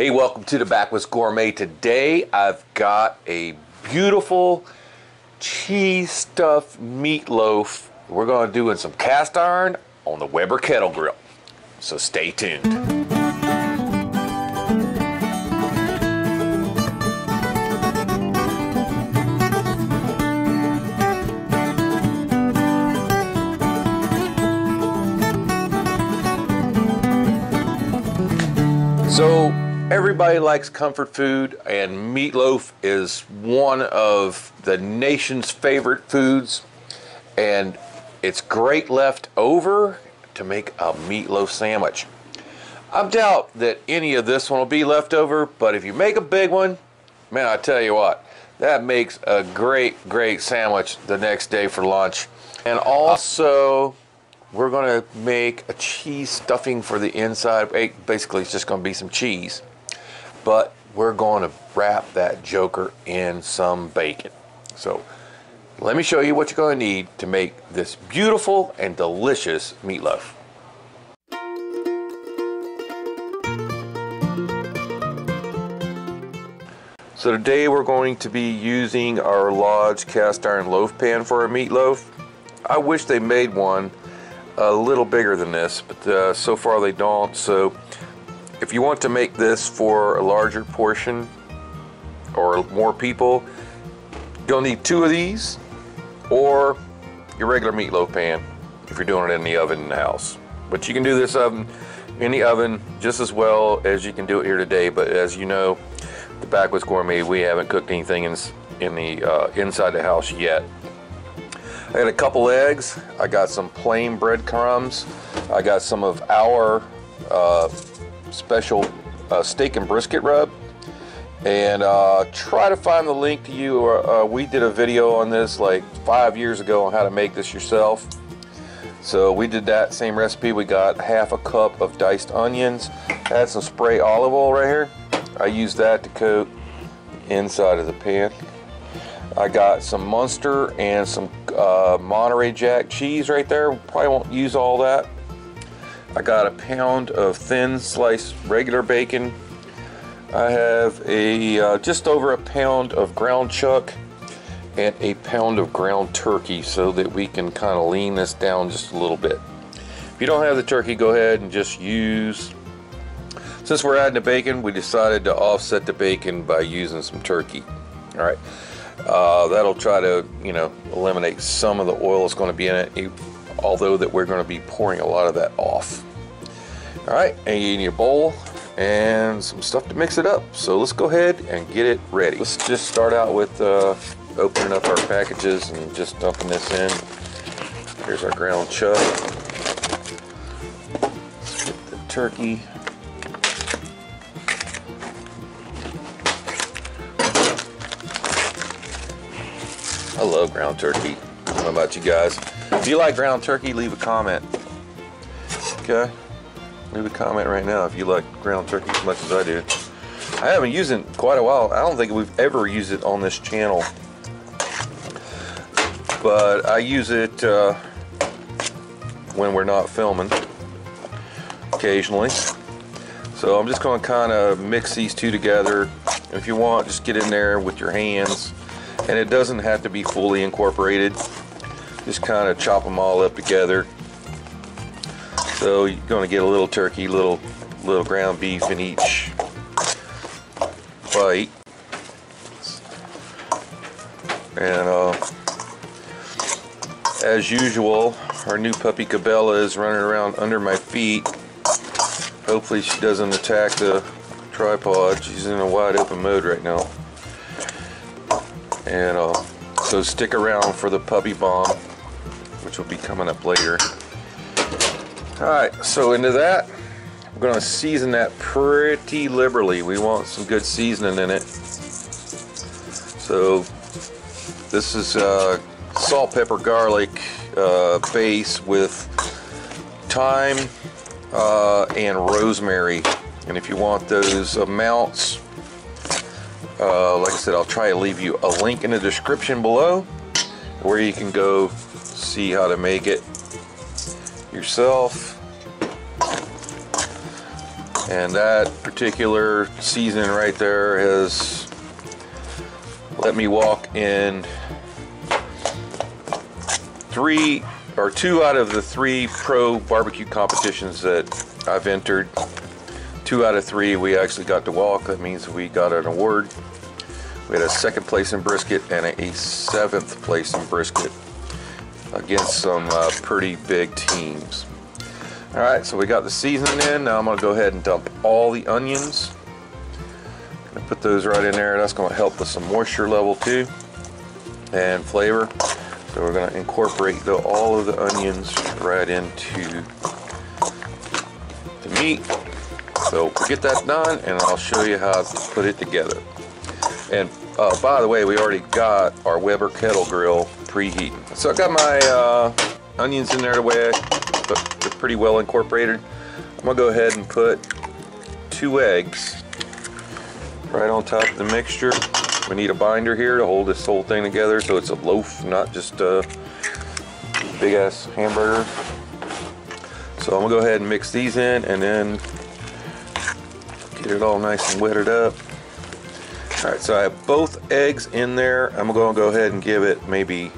Hey, welcome to the Backwoods Gourmet. Today I've got a beautiful cheese stuffed meatloaf. We're going to do in some cast iron on the Weber Kettle Grill. So stay tuned. Everybody likes comfort food, and meatloaf is one of the nation's favorite foods. And it's great left over to make a meatloaf sandwich. I doubt that any of this one will be left over, but if you make a big one, man, I tell you what, that makes a great, great sandwich the next day for lunch. And also, we're to make a cheese stuffing for the inside. Basically, it's just to be some cheese. But we're going to wrap that joker in some bacon. So let me show you what you're going to need to make this beautiful and delicious meatloaf. So today we're going to be using our Lodge cast iron loaf pan for our meatloaf. I wish they made one a little bigger than this, but uh, so far they don't. So if you want to make this for a larger portion or more people, you'll need two of these or your regular meatloaf pan if you're doing it in the oven in the house. But you can do this oven in the oven just as well as you can do it here today. But as you know, the Backwoods Gourmet, we haven't cooked anything in, in the uh, inside the house yet. I got a couple eggs. I got some plain breadcrumbs. I got some of our uh, special uh, steak and brisket rub. And uh, try to find the link to you. Uh, we did a video on this like five years ago on how to make this yourself. So we did that same recipe. We got half a cup of diced onions. Had some spray olive oil right here. I used that to coat inside of the pan. I got some Munster and some uh, Monterey Jack cheese right there. Probably won't use all that. I got a pound of thin sliced regular bacon. I have a uh, just over a pound of ground chuck and a pound of ground turkey so that we can kind of lean this down just a little bit. If you don't have the turkey, go ahead and just use since we're adding the bacon, we decided to offset the bacon by using some turkey. All right. Uh, that'll try to, you know, eliminate some of the oil that's going to be in it, although that we're going to be pouring a lot of that off. All right, and you need a bowl and some stuff to mix it up. So let's go ahead and get it ready. Let's just start out with uh, opening up our packages and just dumping this in. Here's our ground chuck. The turkey. I love ground turkey. Don't know about you guys. If you like ground turkey, leave a comment. Okay? Leave a comment right now if you like ground turkey as much as I do. I haven't used it in quite a while. I don't think we've ever used it on this channel. But I use it uh, when we're not filming occasionally. So I'm just going to kind of mix these two together. If you want, just get in there with your hands and it doesn't have to be fully incorporated just kind of chop them all up together. So you're going to get a little turkey little little ground beef in each bite. And uh, as usual our new puppy Cabela is running around under my feet. Hopefully she doesn't attack the tripod. She's in a wide open mode right now. And uh, so stick around for the puppy bomb, which will be coming up later. Alright, so into that, going to season that pretty liberally. We want some good seasoning in it. So this is uh, salt, pepper, garlic uh, base with thyme uh, and rosemary. And if you want those amounts, uh, like I said, I'll try to leave you a link in the description below where you can go see how to make it yourself. And that particular season right there has let me walk in three or two out of the three pro barbecue competitions that I've entered. Two out of three we actually got to walk. That means we got an award. We had a second place in brisket and a seventh place in brisket against some uh, pretty big teams. All right, so we got the seasoning in. Now I'm gonna go ahead and dump all the onions. Gonna put those right in there. That's gonna help with some moisture level too and flavor. So we're gonna incorporate the, all of the onions right into the meat. So we'll get that done and I'll show you how to put it together. And uh, by the way, we already got our Weber kettle grill preheating. So I've got my uh, onions in there the way but they're pretty well incorporated. I'm gonna go ahead and put two eggs right on top of the mixture. We need a binder here to hold this whole thing together so it's a loaf, not just a big ass hamburger. So I'm gonna go ahead and mix these in and then get it all nice and wetted up. All right, so I have both eggs in there. I'm gonna go ahead and give it maybe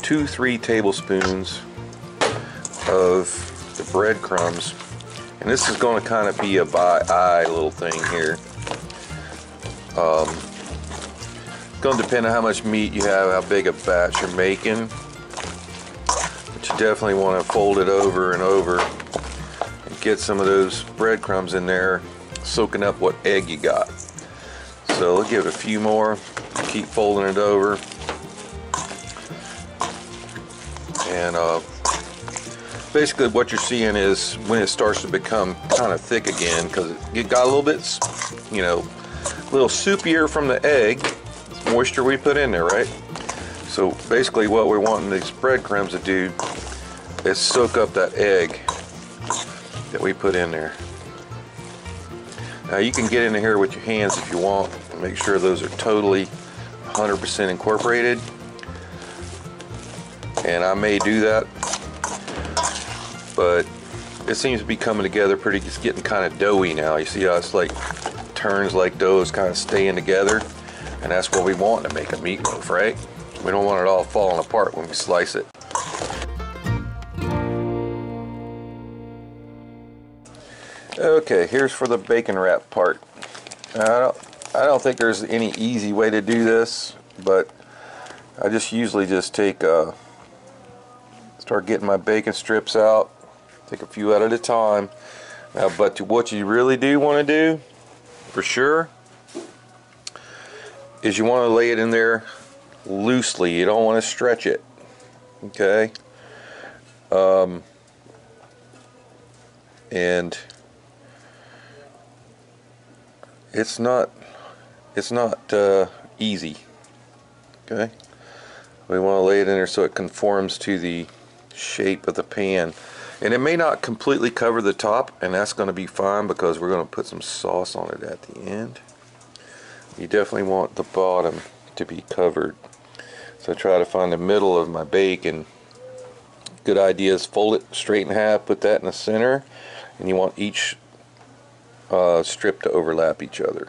two, three tablespoons of the breadcrumbs. And this is gonna kind of be a by eye little thing here. Um, gonna depend on how much meat you have, how big a batch you're making. But you definitely want to fold it over and over and get some of those breadcrumbs in there, soaking up what egg you got. So we'll give it a few more, keep folding it over. And uh, basically what you're seeing is when it starts to become kind of thick again because it got a little bit, you know, a little soupier from the egg, moisture we put in there, right? So basically what we're wanting these breadcrumbs to do is soak up that egg that we put in there. Now you can get in here with your hands if you want. Make sure those are totally 100% incorporated. And I may do that, but it seems to be coming together pretty, it's getting kind of doughy now. You see how it's like turns like dough is kind of staying together. And that's what we want to make a meatloaf, right? We don't want it all falling apart when we slice it. Okay, here's for the bacon wrap part. I don't, I don't think there's any easy way to do this, but I just usually just take, uh, start getting my bacon strips out, take a few out at a time. Now, but what you really do want to do, for sure, is you want to lay it in there loosely. You don't want to stretch it. Okay. Um, and it's not it's not uh, easy. Okay. We want to lay it in there so it conforms to the shape of the pan. And it may not completely cover the top, and that's going to be fine because we're going to put some sauce on it at the end you definitely want the bottom to be covered. So I try to find the middle of my bacon. Good idea is fold it straight in half, put that in the center, and you want each uh, strip to overlap each other.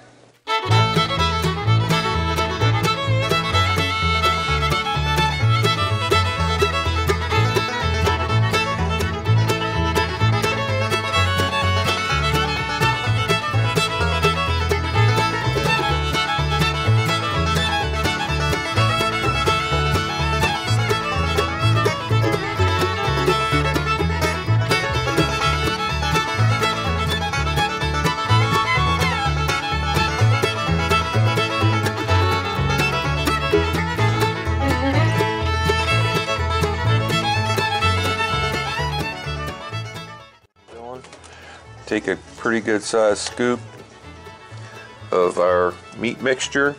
Take a pretty good sized scoop of our meat mixture.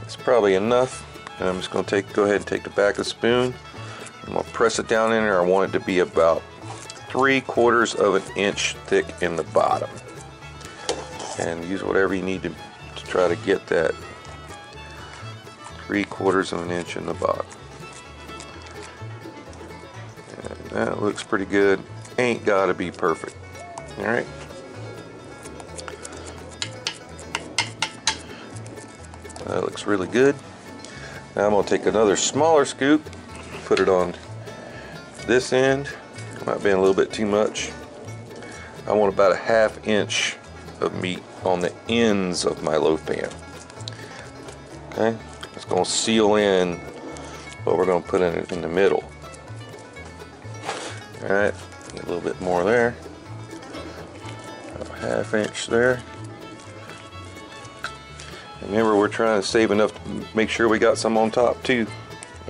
It's probably enough. And I'm just going to take, go ahead and take the back of the spoon. I'm going to press it down in there. I want it to be about three quarters of an inch thick in the bottom. And use whatever you need to, to try to get that three quarters of an inch in the bottom. And that looks pretty good ain't gotta be perfect. All right. That looks really good. Now I'm going to take another smaller scoop, put it on this end. Might be a little bit too much. I want about a half inch of meat on the ends of my loaf pan. Okay, it's going to seal in what we're going to put in in the middle. All right, a little bit more there. A half inch there. Remember, we're trying to save enough to make sure we got some on top too.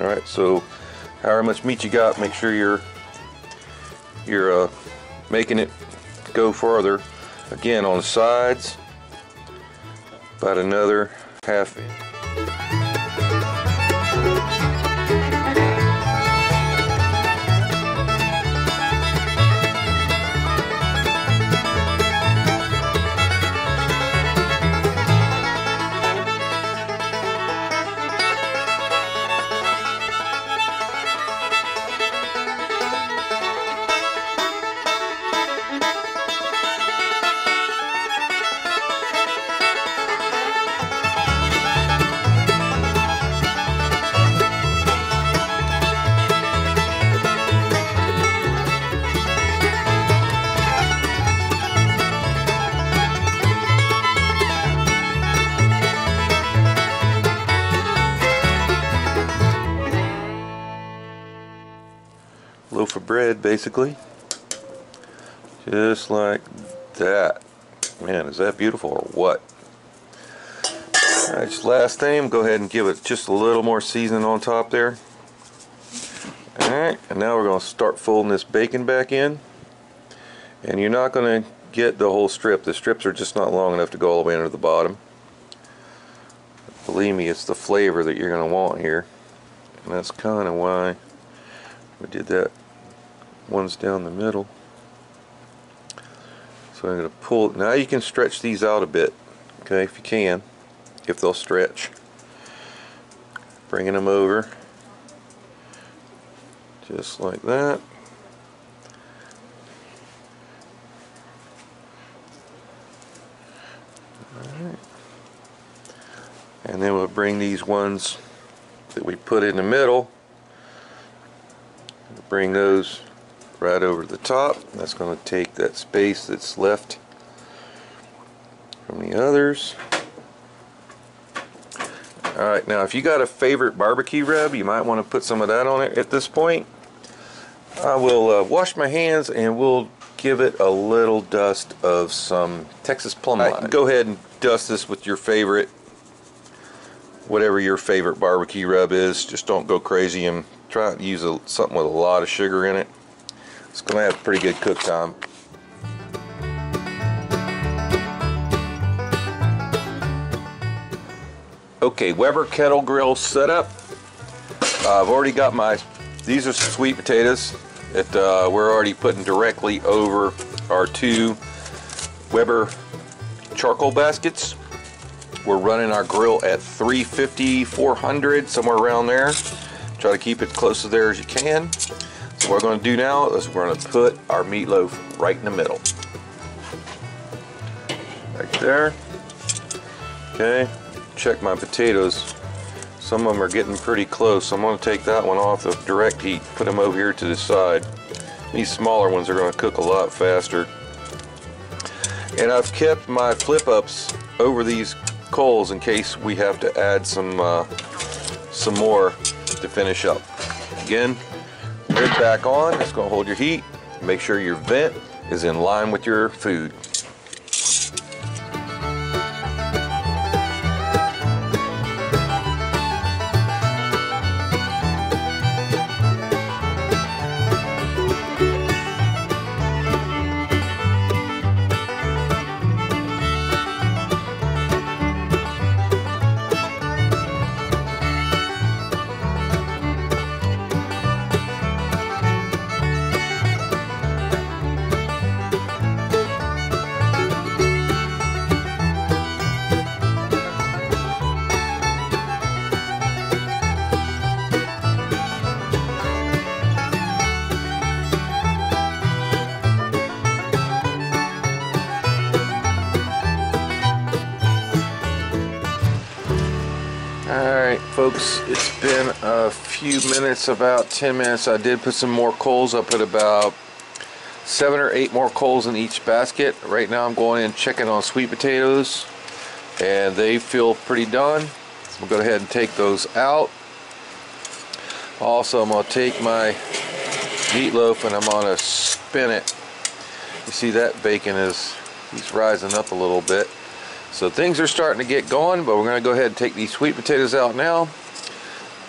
All right, so however much meat you got, make sure you're you're uh, making it go farther. Again, on the sides, about another half inch. Loaf of bread basically. Just like that. Man is that beautiful or what? Alright, last thing go ahead and give it just a little more seasoning on top there. Alright and now we're going to start folding this bacon back in. And you're not going to get the whole strip. The strips are just not long enough to go all the way under the bottom. Believe me it's the flavor that you're going to want here. And that's kind of why we did that ones down the middle. So I'm going to pull now you can stretch these out a bit okay if you can if they'll stretch. Bringing them over just like that. And then we'll bring these ones that we put in the middle bring those right over the top. That's going to take that space that's left from the others. Alright now if you got a favorite barbecue rub you might want to put some of that on it at this point. I will uh, wash my hands and we'll give it a little dust of some Texas plum go ahead and dust this with your favorite whatever your favorite barbecue rub is. Just don't go crazy and try to use a, something with a lot of sugar in it it's going to have a pretty good cook time. Okay, Weber kettle grill set up. Uh, I've already got my, these are sweet potatoes that uh, we're already putting directly over our two Weber charcoal baskets. We're running our grill at 350, 400, somewhere around there. Try to keep it close to there as you can. What we're going to do now is we're going to put our meatloaf right in the middle. Right there. Okay, check my potatoes. Some of them are getting pretty close, I'm going to take that one off the direct heat, put them over here to the side. These smaller ones are going to cook a lot faster. And I've kept my flip-ups over these coals in case we have to add some uh, some more to finish up. Again, lid back on. It's to hold your heat. Make sure your vent is in line with your food. Folks, it's been a few minutes, about 10 minutes. I did put some more coals. I put about seven or eight more coals in each basket. Right now I'm going in checking on sweet potatoes and they feel pretty done. I'm to go ahead and take those out. Also I'm to take my meatloaf and I'm to spin it. You see that bacon is he's rising up a little bit. So things are starting to get going, but we're going to go ahead and take these sweet potatoes out now.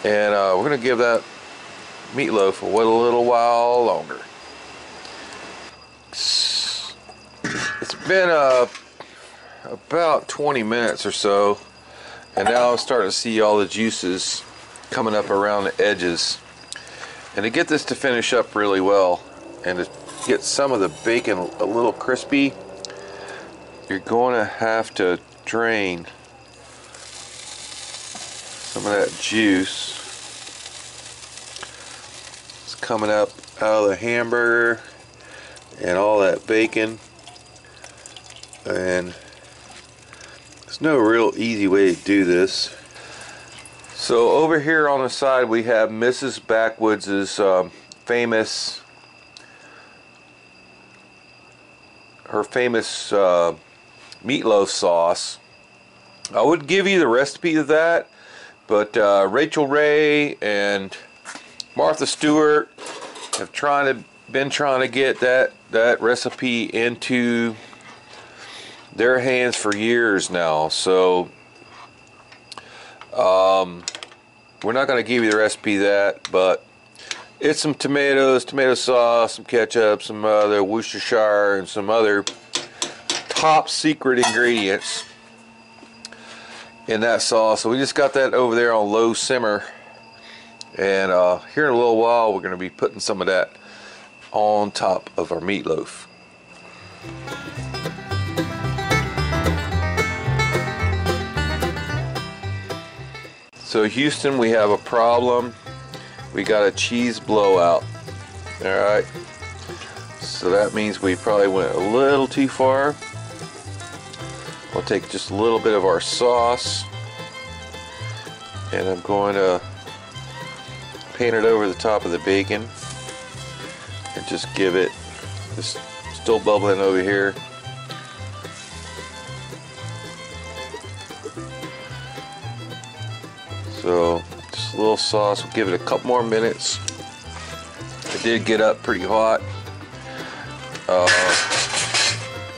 And uh, we're going to give that meatloaf a little while longer. It's been uh, about 20 minutes or so, and now I'm starting to see all the juices coming up around the edges. And to get this to finish up really well, and to get some of the bacon a little crispy, you're going to have to drain some of that juice. It's coming up out of the hamburger and all that bacon. And there's no real easy way to do this. So over here on the side we have Mrs. Backwoods' um, famous her famous uh, meatloaf sauce. I would give you the recipe of that, but uh, Rachael Ray and Martha Stewart have trying to been trying to get that that recipe into their hands for years now. So um, we're not going to give you the recipe that, but it's some tomatoes, tomato sauce, some ketchup, some other Worcestershire, and some other top secret ingredients in that sauce. So we just got that over there on low simmer. And uh, here in a little while, we're going to be putting some of that on top of our meatloaf. So Houston, we have a problem. We got a cheese blowout. All right. So that means we probably went a little too far. Take just a little bit of our sauce. And I'm going to paint it over the top of the bacon. And just give it just still bubbling over here. So just a little sauce. We'll give it a couple more minutes. It did get up pretty hot. Uh,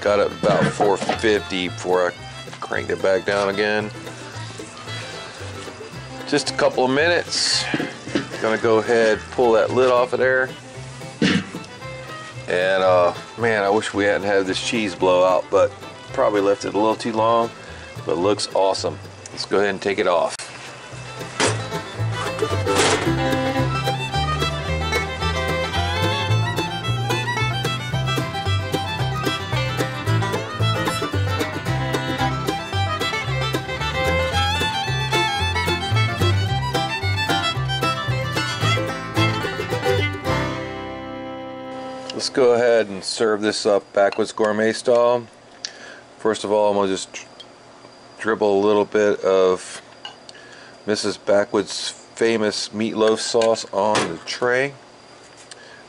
got up about 450 before I cranked it back down again just a couple of minutes gonna go ahead pull that lid off of there and uh, man, I wish we hadn't had this cheese blowout, but probably left it a little too long, but looks awesome. Let's go ahead and take it off. Serve this up Backwoods Gourmet style. First of all, I'm going to just dribble a little bit of Mrs. Backwoods' famous meatloaf sauce on the tray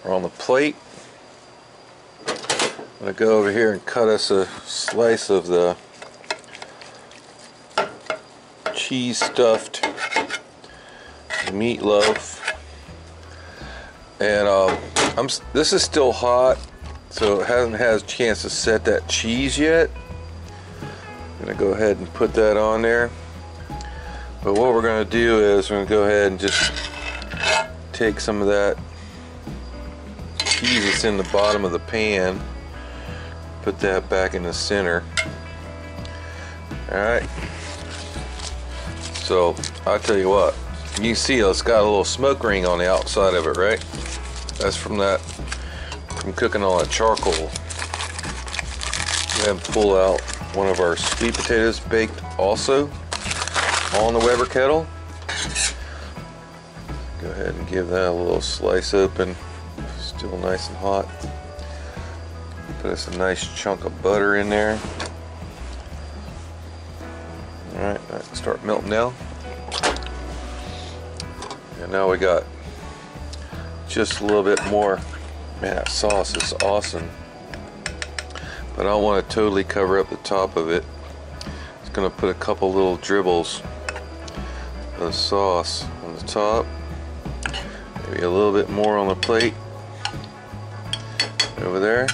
or on the plate. I'm going to go over here and cut us a slice of the cheese stuffed meatloaf and um, I'm this is still hot so it hasn't had a chance to set that cheese yet. I'm gonna go ahead and put that on there. But what we're gonna do is we're gonna go ahead and just take some of that cheese that's in the bottom of the pan put that back in the center. Alright so I'll tell you what you can see it's got a little smoke ring on the outside of it right? That's from that, from cooking on that charcoal. And pull out one of our sweet potatoes baked also on the Weber kettle. Go ahead and give that a little slice open. Still nice and hot. Put us a nice chunk of butter in there. Alright, start melting now. And now we got just a little bit more. Man, that sauce is awesome. But I don't want to totally cover up the top of it. It's going to put a couple little dribbles of sauce on the top. Maybe a little bit more on the plate. Over there.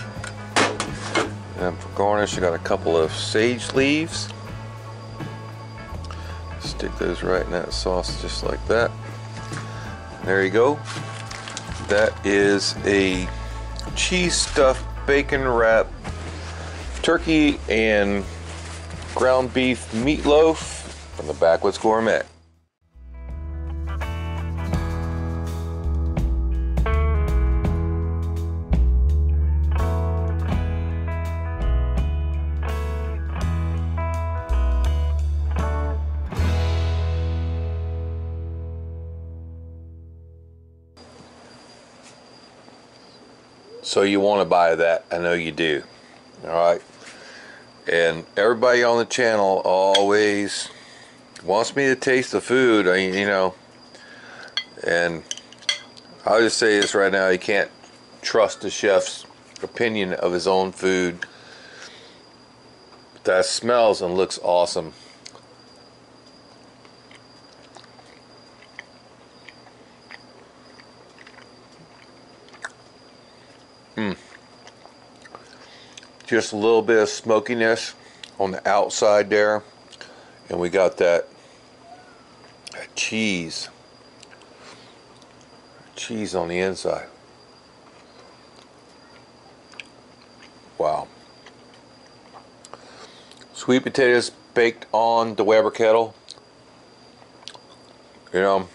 And for garnish, I got a couple of sage leaves. Stick those right in that sauce just like that. There you go. That is a cheese stuffed bacon wrap turkey and ground beef meatloaf from the Backwoods Gourmet. So you want to buy that. I know you do. All right. And everybody on the channel always wants me to taste the food. I, you know, and I'll just say this right now: you can't trust the chef's opinion of his own food. That smells and looks awesome. Mm. Just a little bit of smokiness on the outside there. And we got that, that cheese. Cheese on the inside. Wow. Sweet potatoes baked on the Weber kettle. You know,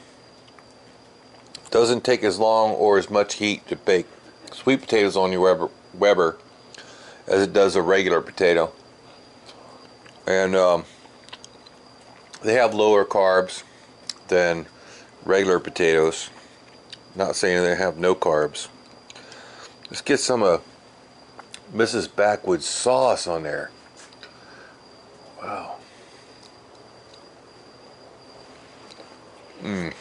doesn't take as long or as much heat to bake sweet potatoes on your Weber, Weber as it does a regular potato. And um, they have lower carbs than regular potatoes. Not saying they have no carbs. Let's get some of Mrs. Backwoods sauce on there. Wow. Mmm.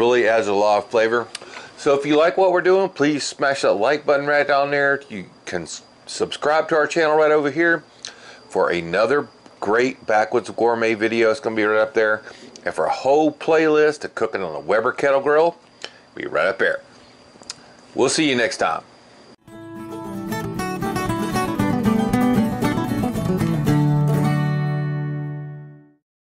Really adds a lot of flavor. So if you like what we're doing, please smash that like button right down there. You can subscribe to our channel right over here for another great Backwoods Gourmet video. It's going to be right up there. And for a whole playlist of cooking on the Weber Kettle Grill, be right up there. We'll see you next time.